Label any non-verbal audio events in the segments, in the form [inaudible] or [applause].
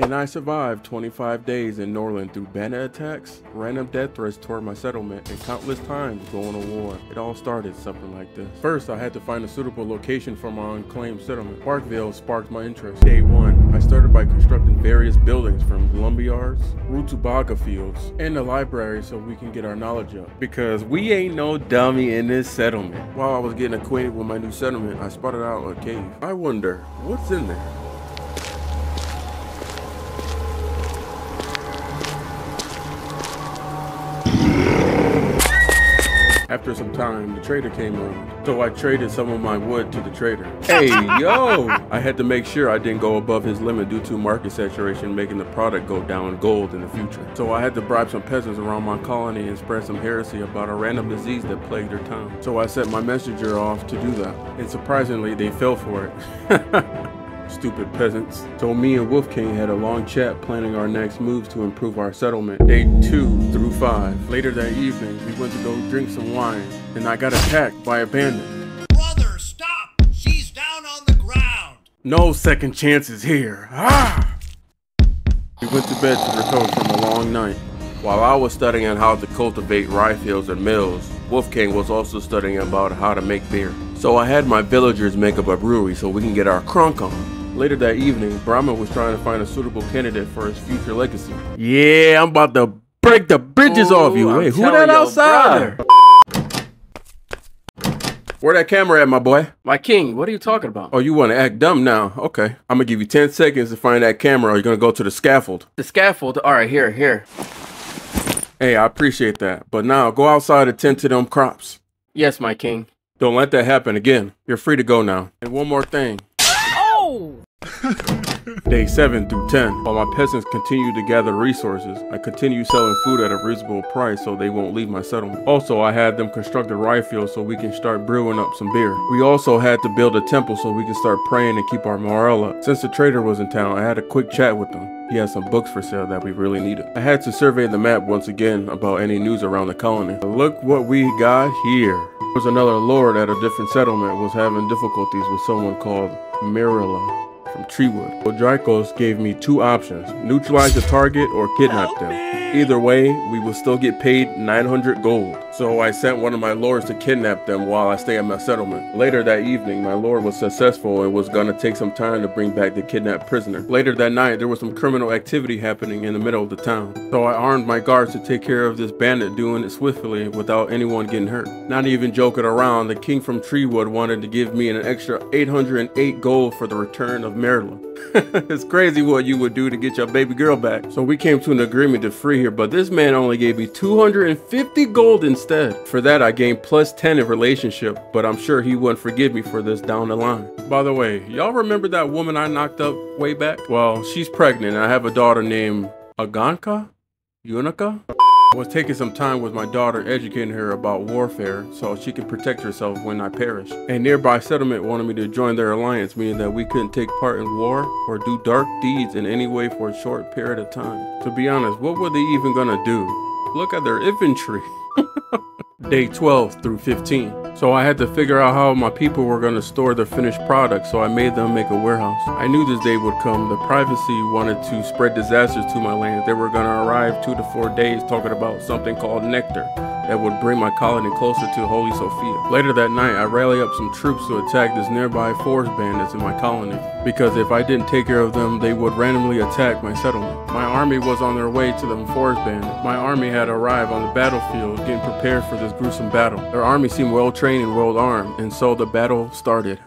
And I survived 25 days in Norland through bandit attacks, random death threats toward my settlement, and countless times going to war. It all started something like this. First, I had to find a suitable location for my unclaimed settlement. Parkville sparked my interest. Day one, I started by constructing various buildings from lumberyards, rutabaga fields, and the library so we can get our knowledge up. Because we ain't no dummy in this settlement. While I was getting acquainted with my new settlement, I spotted out a cave. I wonder, what's in there? After some time, the trader came around, so I traded some of my wood to the trader. [laughs] Hey, yo! I had to make sure I didn't go above his limit due to market saturation making the product go down gold in the future. So I had to bribe some peasants around my colony and spread some heresy about a random disease that plagued their town. So I sent my messenger off to do that, and surprisingly, they fell for it. [laughs] Stupid peasants. So me and Wolf King had a long chat planning our next moves to improve our settlement. Day two through five. Later that evening, we went to go drink some wine, and I got attacked by a bandit. Brother, stop! She's down on the ground! No second chances here. Ah! We went to bed to recover from a long night. While I was studying on how to cultivate rye fields and mills, Wolf King was also studying about how to make beer. So I had my villagers make up a brewery so we can get our crunk on. Later that evening, Brahma was trying to find a suitable candidate for his future legacy. Yeah, I'm about to break the bridges Ooh, off you. I'm Wait, who that your outside? Where that camera at, my boy? My king, what are you talking about? Oh, you want to act dumb now? Okay. I'm going to give you 10 seconds to find that camera or you're going to go to the scaffold. The scaffold. All right, here, here. Hey, I appreciate that. But now, go outside and tend to them crops. Yes, my king. Don't let that happen again. You're free to go now. And one more thing. Day 7 through 10. While my peasants continue to gather resources, I continue selling food at a reasonable price so they won't leave my settlement. Also, I had them construct a rye field so we can start brewing up some beer. We also had to build a temple so we can start praying and keep our morale up. Since the trader was in town, I had a quick chat with him. He had some books for sale that we really needed. I had to survey the map once again about any news around the colony. Look what we got here. There was another lord at a different settlement was having difficulties with someone called Mirilla from Treewood. Odrykos gave me two options, neutralize the target or kidnap them. Either way, we will still get paid 900 gold. So I sent one of my lords to kidnap them while I stay at my settlement. Later that evening, my lord was successful and was gonna take some time to bring back the kidnapped prisoner. Later that night, there was some criminal activity happening in the middle of the town. So I armed my guards to take care of this bandit doing it swiftly without anyone getting hurt. Not even joking around, the king from Treewood wanted to give me an extra 808 gold for the return of Maryland. [laughs] it's crazy what you would do to get your baby girl back. So we came to an agreement to free her, but this man only gave me 250 gold instead. For that, I gained plus 10 in relationship, but I'm sure he wouldn't forgive me for this down the line. By the way, y'all remember that woman I knocked up way back? Well, she's pregnant. I have a daughter named Aganka? Unica? I was taking some time with my daughter educating her about warfare so she could protect herself when I perish. A nearby settlement wanted me to join their alliance, meaning that we couldn't take part in war or do dark deeds in any way for a short period of time. To be honest, what were they even gonna do? Look at their infantry. [laughs] Day 12 through 15. So I had to figure out how my people were going to store their finished product, so I made them make a warehouse. I knew this day would come. The privacy wanted to spread disasters to my land. They were going to arrive two to four days talking about something called nectar that would bring my colony closer to Holy Sophia. Later that night, I rally up some troops to attack this nearby forest bandits in my colony, because if I didn't take care of them, they would randomly attack my settlement. My army was on their way to the forest bandit. My army had arrived on the battlefield getting prepared for this gruesome battle. Their army seemed well trained and well armed, and so the battle started.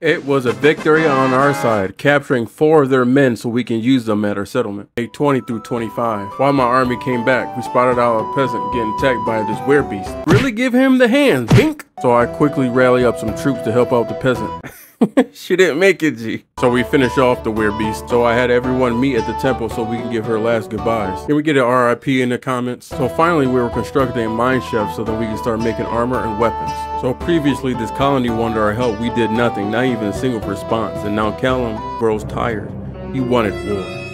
It was a victory on our side, capturing four of their men so we can use them at our settlement. Day 20 through 25. While my army came back, we spotted out a peasant getting attacked by this werebeast. Really give him the hands, pink! So I quickly rally up some troops to help out the peasant. [laughs] [laughs] she didn't make it, G. So we finish off the weird beast. So I had everyone meet at the temple so we can give her last goodbyes. Can we get an RIP in the comments? So finally we were constructing a mine shaft so that we can start making armor and weapons. So previously this colony wanted our help. We did nothing, not even a single response. And now Callum grows tired. He wanted war.